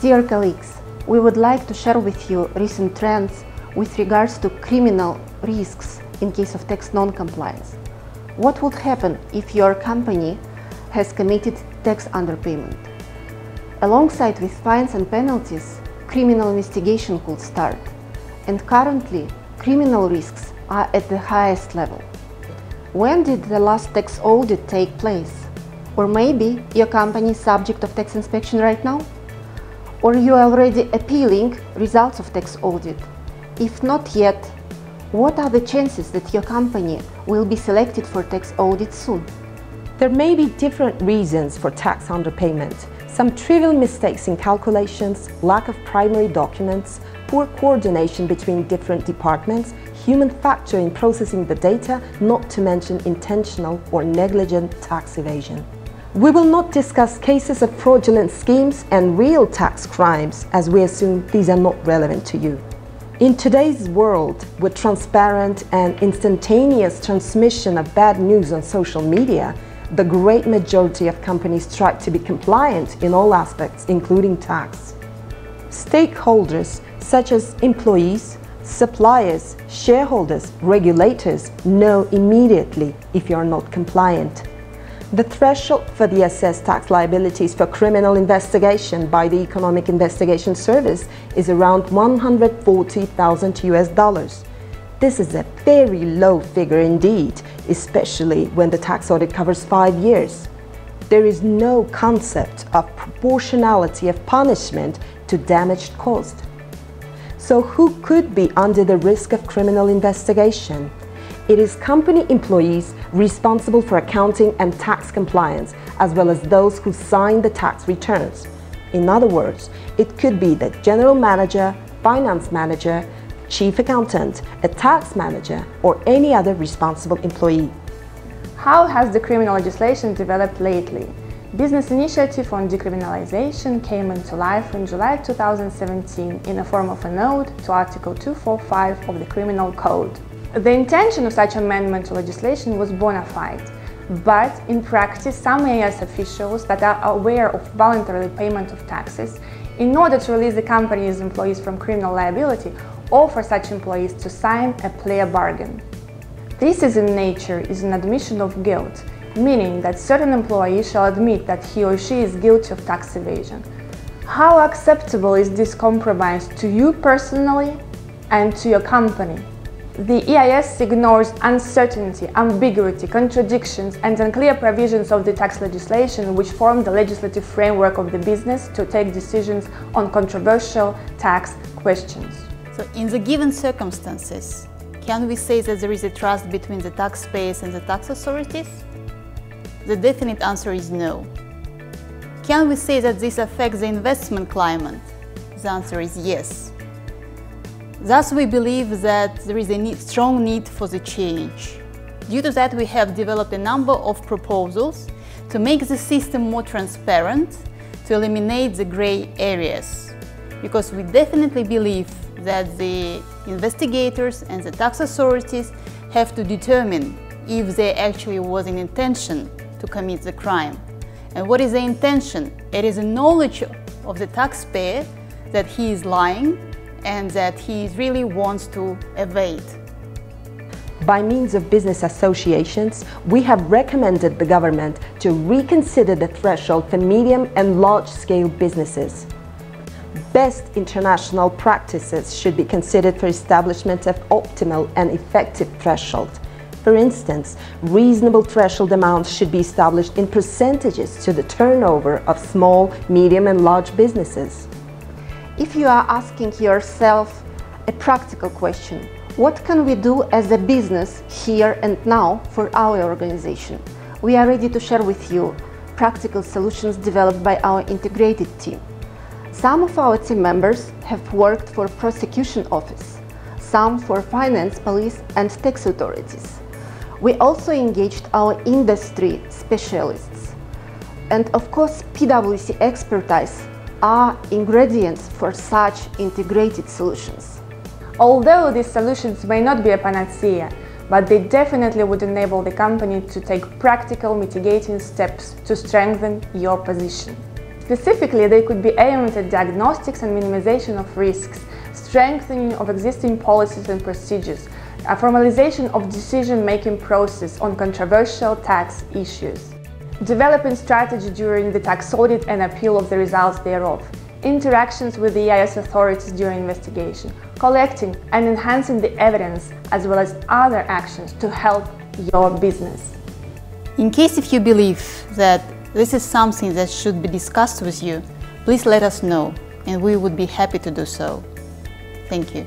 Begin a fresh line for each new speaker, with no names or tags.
Dear colleagues, we would like to share with you recent trends with regards to criminal risks in case of tax non-compliance. What would happen if your company has committed tax underpayment? Alongside with fines and penalties, criminal investigation could start. And currently, criminal risks are at the highest level. When did the last tax audit take place? Or maybe your company is subject of tax inspection right now? Or you are already appealing results of tax audit? If not yet, what are the chances that your company will be selected for tax audit soon?
There may be different reasons for tax underpayment. Some trivial mistakes in calculations, lack of primary documents, poor coordination between different departments, human factor in processing the data, not to mention intentional or negligent tax evasion. We will not discuss cases of fraudulent schemes and real tax crimes as we assume these are not relevant to you. In today's world, with transparent and instantaneous transmission of bad news on social media, the great majority of companies strive to be compliant in all aspects, including tax. Stakeholders such as employees, suppliers, shareholders, regulators know immediately if you are not compliant. The threshold for the assessed tax liabilities for criminal investigation by the Economic Investigation Service is around 140,000 US dollars. This is a very low figure indeed, especially when the tax audit covers five years. There is no concept of proportionality of punishment to damage caused. So who could be under the risk of criminal investigation? It is company employees responsible for accounting and tax compliance, as well as those who sign the tax returns. In other words, it could be the general manager, finance manager, chief accountant, a tax manager, or any other responsible employee.
How has the criminal legislation developed lately? Business Initiative on Decriminalization came into life in July 2017 in the form of a note to Article 245 of the Criminal Code. The intention of such amendment to legislation was bona fide, but in practice some EIS officials that are aware of voluntary payment of taxes, in order to release the company's employees from criminal liability, offer such employees to sign a plea bargain. This is in nature is an admission of guilt, meaning that certain employee shall admit that he or she is guilty of tax evasion. How acceptable is this compromise to you personally and to your company? The EIS ignores uncertainty, ambiguity, contradictions and unclear provisions of the tax legislation which form the legislative framework of the business to take decisions on controversial tax questions.
So in the given circumstances, can we say that there is a trust between the taxpayers and the tax authorities? The definite answer is no. Can we say that this affects the investment climate? The answer is yes. Thus, we believe that there is a need, strong need for the change. Due to that, we have developed a number of proposals to make the system more transparent, to eliminate the gray areas. Because we definitely believe that the investigators and the tax authorities have to determine if there actually was an intention to commit the crime. And what is the intention? It is a knowledge of the taxpayer that he is lying and that he really wants to evade.
By means of business associations, we have recommended the government to reconsider the threshold for medium and large-scale businesses. Best international practices should be considered for establishment of optimal and effective threshold. For instance, reasonable threshold amounts should be established in percentages to the turnover of small, medium and large businesses.
If you are asking yourself a practical question, what can we do as a business here and now for our organization? We are ready to share with you practical solutions developed by our integrated team. Some of our team members have worked for prosecution office, some for finance, police and tax authorities. We also engaged our industry specialists. And of course, PwC expertise are ingredients for such integrated solutions.
Although these solutions may not be a panacea, but they definitely would enable the company to take practical mitigating steps to strengthen your position. Specifically, they could be aimed at diagnostics and minimization of risks, strengthening of existing policies and procedures, a formalization of decision-making process on controversial tax issues, developing strategy during the tax audit and appeal of the results thereof, interactions with the EIS authorities during investigation, collecting and enhancing the evidence as well as other actions to help your business.
In case if you believe that this is something that should be discussed with you, please let us know and we would be happy to do so. Thank you.